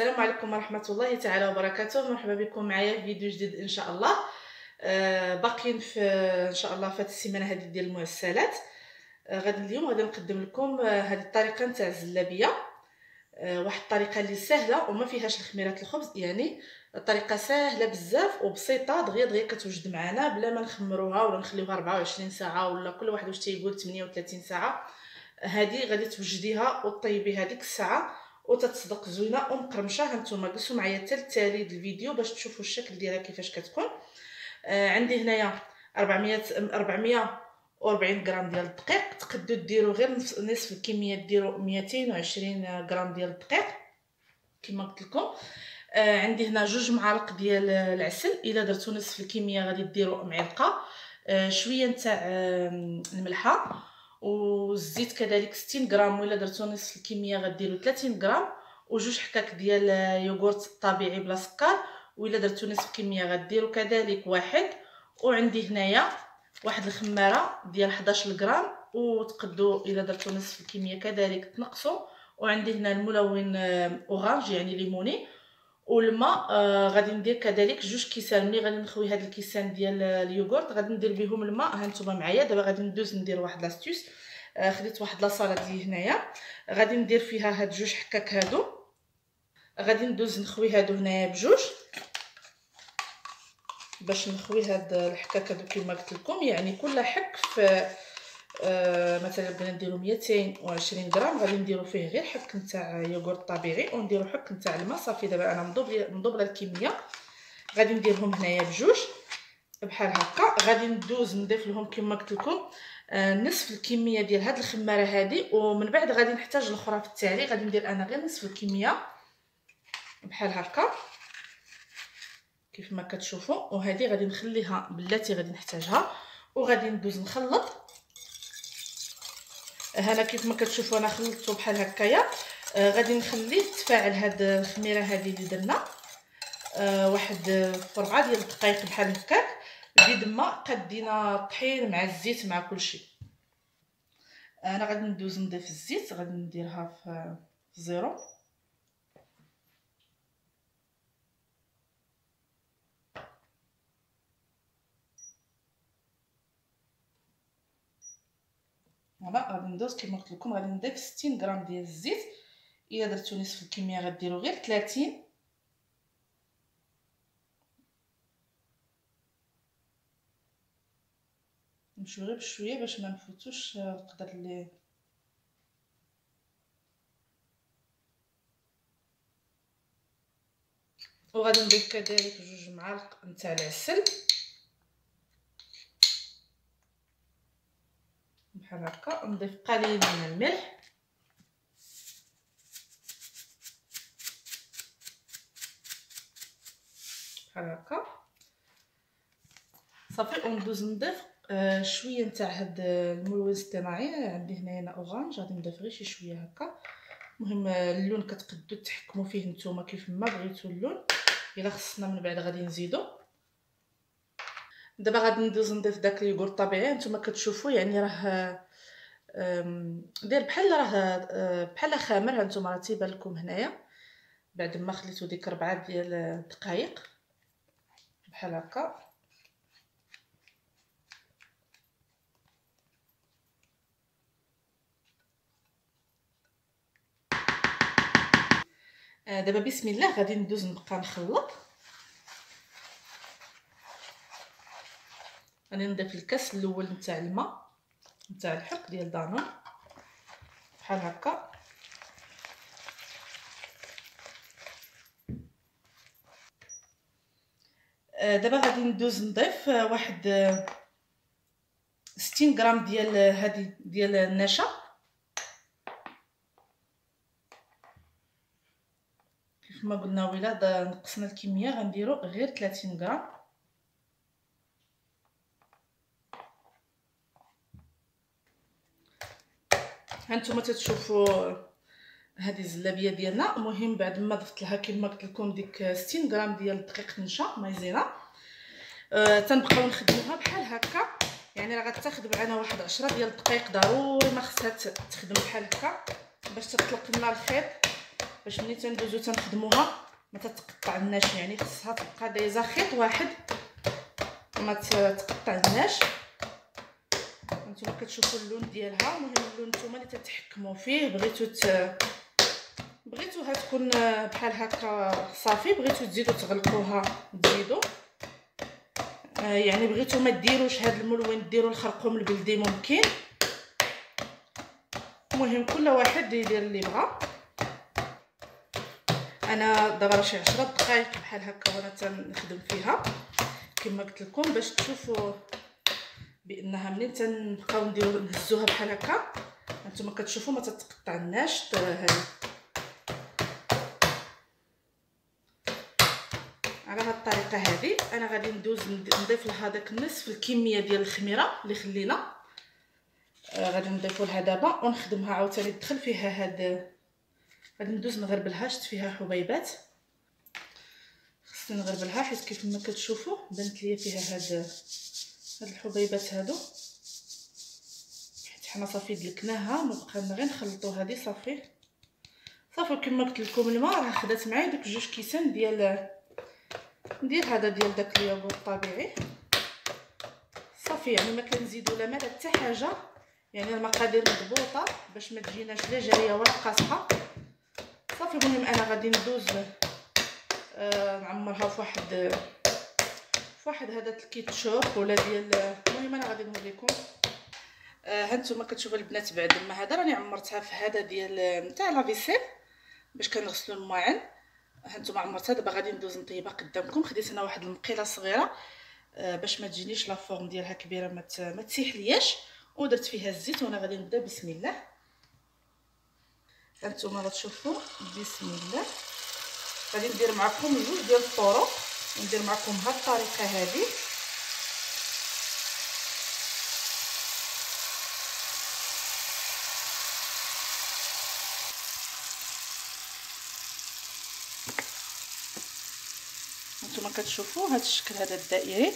السلام عليكم ورحمة الله تعالى وبركاته. مرحبا بكم معايا في فيديو جديد إن شاء الله. آه باقيين في إن شاء الله هذه السيمانة هذه ديال المعسلات آه غادي اليوم غادي نقدم لكم آه هذه الطريقة نتاع الزلابية. آه واحد الطريقة اللي سهلة وما فيهاش الخميرات الخبز يعني الطريقة سهلة بزاف وبسيطة دغيا دغيا كتوجد معنا بلا ما نخمروها ولا نخليوها 24 ساعة ولا كل واحد واش تيقول 38 ساعة. هذه غادي توجديها وطيبيها ديك الساعة. وتتصدق زوينة. ومقرمشه هانتوما جلسوا معايا حتى التالي الفيديو باش تشوفوا الشكل ديالها كيفاش كتكون. آه عندي هنايا 400 440 غرام ديال الدقيق. تقدروا ديروا غير نصف الكميه ديروا 220 غرام ديال الدقيق كما قلت لكم. آه عندي هنا جوج معالق ديال العسل. إلا درتو نصف الكمية غادي ديروا معلقة. آه شوية نتاع آه الملحة. والزيت كذلك 60 غرام ولا درتو نصف الكمية غديروا 30 غرام وجوج حكاك ديال يوغورت طبيعي بلا سكر ولا درتو نصف الكميه غديروا كذلك واحد. وعندي هنايا واحد الخمارة ديال 11 غرام وتقدوا إلا درتو نصف الكمية كذلك تنقصوا وعندي هنا الملون orange يعني ليموني. والماء آه غادي ندير كذلك جوج كيسان. ملي غادي نخوي هاد الكيسان ديال اليوغورت غادي ندير بهم الماء. ها نتوما معايا. دابا غادي ندوز ندير واحد l'astuce. آه خديت واحد لاصالة ديال هنايا. غادي ندير فيها هاد جوج حكاك هادو. غادي ندوز نخوي هادو هنايا بجوج. باش نخوي هاد الحكاك هادو كما قلت لكم. يعني كل حك في آه مثلا بغينا نديرو 220 غرام غادي نديرو فيه غير حك نتاع يوغورت طبيعي ونديرو حك نتاع الماء. صافي دابا أنا مدوب مدوبلة الكمية. غادي نديرهم هنايا بجوج بحال هكا. غادي ندوز نضيف لهم كما قلت لكم آه نصف الكمية ديال هاد الخمارة هادي. ومن بعد غادي نحتاج الأخرى في التالي. غادي ندير أنا غير نصف الكمية بحال هكا. كيف ما كتشوفوا وهذه غادي نخليها بلاتي غادي نحتاجها. وغادي ندوز نخلط. هنا كيف ما كتشوفوا أنا خلطته بحال هكايا. آه غادي نخليه تفاعل هاد الخميرة هذه اللي درنا. آه واحد ربعه ديال الدقائق بحال هكاك. بيد ما قدينا الطحين مع الزيت مع كلشي. أنا غادي ندوز نضيف الزيت. غادي نديرها في zéro. voilà غادي ندوز كما قلت لكم غادي نضيف 60 غرام ديال الزيت الا درتو نصف الكميه غديروا غير 30 نمشيو غير بشويه باش ما نفوتوش القدر اللي وغادي نضيف كذلك جوج معالق نتاع العسل بحال هكا نضيف قليل من الملح. بحال هكا. صافي وندوز نضيف آه شوية نتاع هاد الملون الاصطناعي عندي هنايا أورانج غادي نضيف غير شي شوية هكا. المهم اللون كتقدو تحكموا فيه نتوما كيف ما بغيتو اللون. إلا خصنا من بعد غادي نزيدو. دابا غادي ندوز نضيف داك اليوغورت الطبيعي نتوما كتشوفوا يعني راه داير بحال راه بحال خامر هانتوما راه تيبان لكم هنايا. بعد ما خليتو ديك ربعة ديال الدقائق بحال هكا. دابا بسم الله غادي ندوز نبقى نخلط. غادي نضيف الكاس الأول نتاع الماء نتاع الحك ديال دانون بحال هكا. دابا غادي ندوز نضيف واحد 60 غرام ديال هذه ديال النشا. كيف ما قلنا ولا نقصنا الكمية غنديرو غير 30 غرام. هانتوما تتشوفوا هذه الزلابية ديالنا. المهم بعد ما ضفت لها كما قلت لكم ديك 60 غرام ديال الدقيق نشا مايزينا آه تنبقاو نخدموها بحال هكا. يعني راه غتاخذ معنا واحد 10 ديال الدقائق ضروري ما خصها تخدم بحال هكا. باش تطلق لنا الخيط باش ملي تندوزو تنخدموها ما تتقطعناش. يعني خصها تبقى دايزة خيط واحد ما تقطعناش. نتوما كتشوفوا اللون ديالها المهم اللون نتوما اللي تتحكموا فيه بغيتو ت... بغيتوها تكون بحال هكا صافي بغيتو تزيدوا تغلقوها تزيدوا آه يعني بغيتو ما ديروش هاد الملون ديروا الخرقوم البلدي ممكن. المهم كل واحد يدير اللي بغا. أنا دابا شي 10 دقائق بحال هكا وأنا تنخدم فيها كما قلت لكم باش تشوفوا بأنها منين تنبقاو نديرو نهزوها بحال هكا. هانتوما كتشوفوا ما تتقطعناش. على هاد الطريقة هذه أنا غادي ندوز نضيف لها داك النصف الكمية ديال الخميرة اللي خلينا. آه غادي نضيفو لها دابا ونخدمها عاوتاني. ندخل فيها هاد غادي ندوز نغربلها. شت فيها حبيبات؟ خصني نغربلها حيت كيف ما كتشوفوا بانت ليا فيها هاد هاد الحبيبات هادو. حيت حنا صافي دلكناها ما بقى غير نخلطو هادي صافي. صافي كما قلت لكم الماء راه خدات معايا دوك جوج كيسان ديال ديال هذا ديال داك الياغورت الطبيعي صافي يعني ما كنزيدو لا مال حتى حاجة. يعني المقادير مضبوطه باش ما تجيناش لا جارية ولا قاصحة. صافي المهم أنا غادي ندوز آه نعمرها فواحد فواحد هذا الكيتشوب ولا ديال المهم أنا غادي نوريكم. آه هانتوما كتشوفوا البنات بعد ما هذا راني عمرتها في هذا ديال نتاع la vaisselle باش كنغسلوا المواعن. هانتوما عمرتها دابا غادي ندوز نطيبها قدامكم. خديت أنا واحد المقيلة صغيرة آه باش ما تجينيش la forme ديالها كبيرة ما ما تسيح لياش. ودرت فيها الزيت وأنا غادي نبدأ بسم الله. هانتوما غتشوفوا بسم الله. غادي ندير معكم جوج ديال الطرق ندير معكم بهاد الطريقة هذه. نتوما كتشوفوا هذا الشكل هذا الدائري.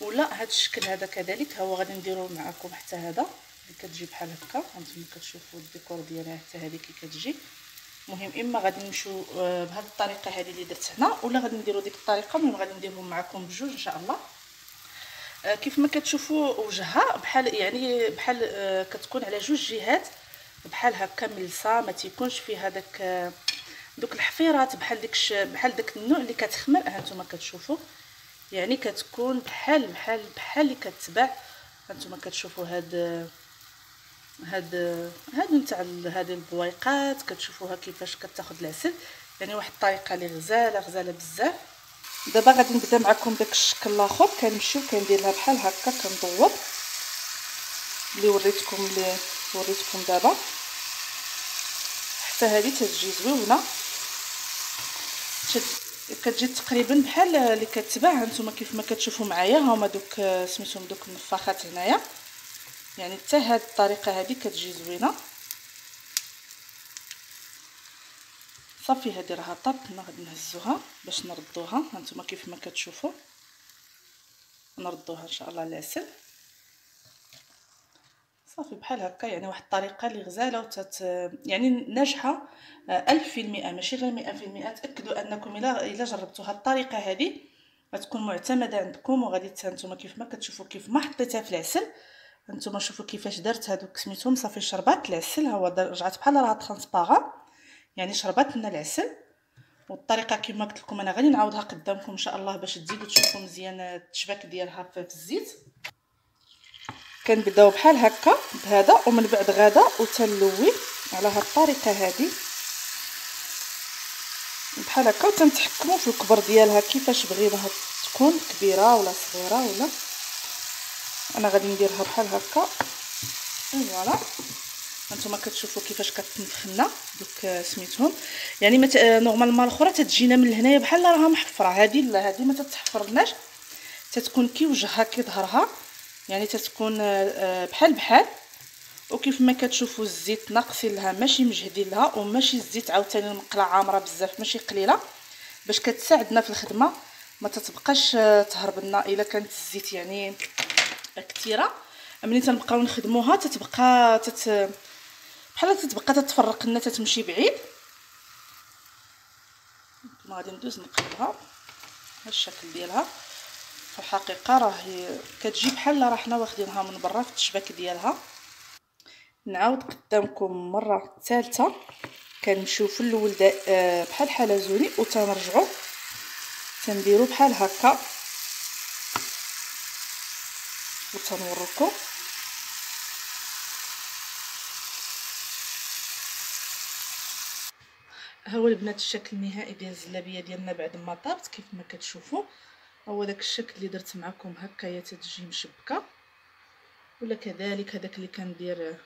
ولا هذا الشكل هذا كذلك هو غادي نديرو معكم حتى هذا. اللي كتجي بحال هكا. هانتوما كتشوفوا الديكور ديالها حتى هذه كي كتجي. المهم إما غادي نمشيو بهذه الطريقة هذه اللي درت هنا ولا غادي نديرو ديك الطريقة المهم غادي نديرهم معكم بجوج إن شاء الله. كيف ما كتشوفوا وجهها بحال يعني بحال كتكون على جوج جهات بحال هكا ملسه ما تيكونش فيها داك دوك الحفيرات بحال ديك بحال داك النوع اللي كتخمر. هانتوما كتشوفوا. يعني كتكون بحال بحال بحال اللي كتباع. هانتوما كتشوفوا هاد هاد هاد نتاع هاد البويقات كتشوفوها كيفاش كتاخذ العسل. يعني واحد الطريقة اللي غزالة غزالة بزاف. دابا غادي نبدأ معكم داك الشكل الآخر. كنمشيو كندير لها بحال هكا كندور اللي وريتكم اللي وريتكم دابا. حتى هذه تتجي زوينة. كتجي تقريبا بحال اللي كتباع. هانتوما كيف ما كتشوفوا معايا هما دوك سميتهم دوك النفاخات هنايا. يعني حتى هاد الطريقة هذه كتجي زوينة. صافي هذه راها طابت غادي نهزوها باش نردوها. هانتوما كيف ما كتشوفوا. نردوها إن شاء الله العسل. صافي بحال هكا يعني واحد الطريقة اللي غزالة وتت يعني ناجحة. ألف في المئة ماشي غير مئة في المئة. تأكدوا أنكم إلا إلا جربتوا هاد الطريقة هذه غتكون معتمدة عندكم وغادي نتوما كيف ما كتشوفوا كيف ما حطيتها في العسل. هانتوما شوفوا كيفاش درت هادوك سميتهم صافي شربات العسل هو رجعت بحال راها ترانسبارون يعني شربات لنا العسل. والطريقة كما قلت لكم أنا غادي نعاودها قدامكم إن شاء الله باش تزيدوا تشوفوا مزيان التشباك ديالها في الزيت. كنبداو بحال هكا بهذا ومن بعد غدا وتنلوي على هاد الطريقة هذه بحال هكا وتنتحكموا في الكبر ديالها كيفاش بغيناها تكون كبيرة ولا صغيرة ولا أنا غادي نديرها بحال هكا. voilà. هانتوما كتشوفوا كيفاش كتنفخ لنا دوك سميتهم. يعني مت... normalement الأخرى تتجينا من هنايا بحال راها محفرة. هذه لا هذه ما تتحفرناش. تتكون كي وجهها كي ظهرها. يعني تتكون بحال بحال. وكيف ما كتشوفوا الزيت ناقصين لها ماشي مجهدين لها وماشي الزيت عاوتاني المقله عامرة بزاف ماشي قليلة. باش كتساعدنا في الخدمة ما تتبقاش تهرب لنا إلا كانت الزيت يعني كثيرة. ملي تنبقاو نخدموها تتبقى تت بحال تتبقى تتفرق لنا تتمشي بعيد. غادي ندوز نقلبها. هذا الشكل ديالها. في الحقيقة راه كتجي بحال راه حنا واخدينها من برا في التشباك ديالها. نعاود قدامكم مرة ثالثة. كنمشيو في الأول آه، بحال حلزوني وتنرجعوا تنديروا بحال هكا. وتنوريكم ها هو البنات الشكل النهائي ديال الزلابية ديالنا بعد ما طابت كيف ما كتشوفوا هو داك الشكل اللي درت معكم هكايا تتجي مشبكة. ولا كذلك هذاك اللي كندير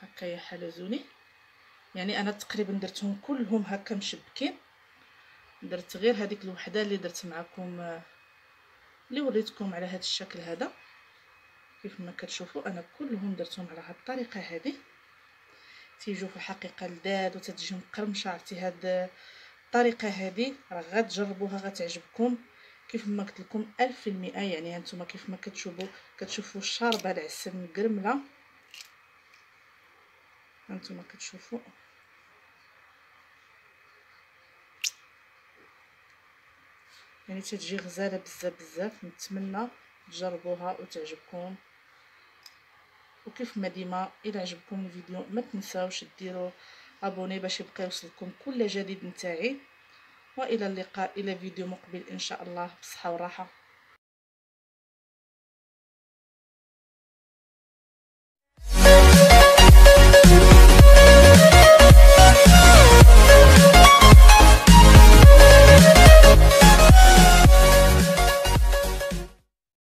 هكايا حلزوني يعني أنا تقريبا درتهم كلهم هكا مشبكين. درت غير هذيك الوحدة اللي درت معكم اللي وريتكم على هذا الشكل هذا. كيف ما كتشوفوا أنا كلهم درتهم على هذه الطريقة هذه تيجوا في الحقيقة لذاذ وتتجي مقرمشة عرفتي؟ هاد الطريقة هذه راه غتجربوها غتعجبكم. كيف ما قلت لكم ألف في المئة يعني هانتوما كيف ما كتشوفوا كتشوفوا الشاربه العسل مقرملة. هانتوما كتشوفوا. يعني تتجي غزالة بزاف بزاف نتمنى. جربوها وتعجبكم. وكيف ما ديما إلى عجبكم الفيديو ما تنساوش ديروا أبوني باش يبقى يوصلكم كل جديد نتاعي. وإلى اللقاء إلى فيديو مقبل إن شاء الله. بصحة وراحة.